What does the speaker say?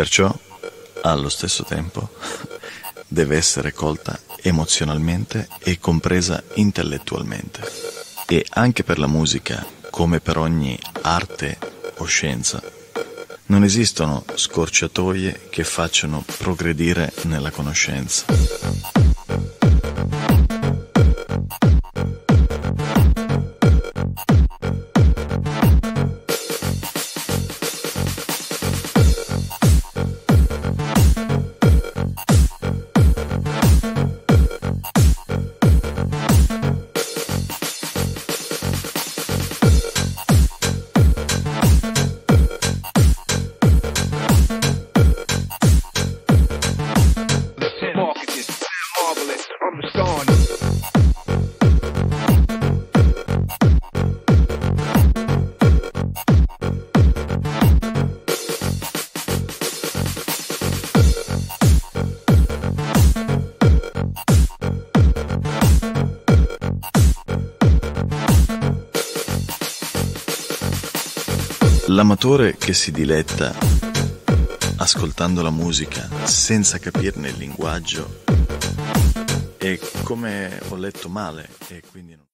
Perciò, allo stesso tempo, deve essere colta emozionalmente e compresa intellettualmente. E anche per la musica, come per ogni arte o scienza, non esistono scorciatoie che facciano progredire nella conoscenza. L'amatore che si diletta ascoltando la musica senza capirne il linguaggio è come ho letto male e quindi non...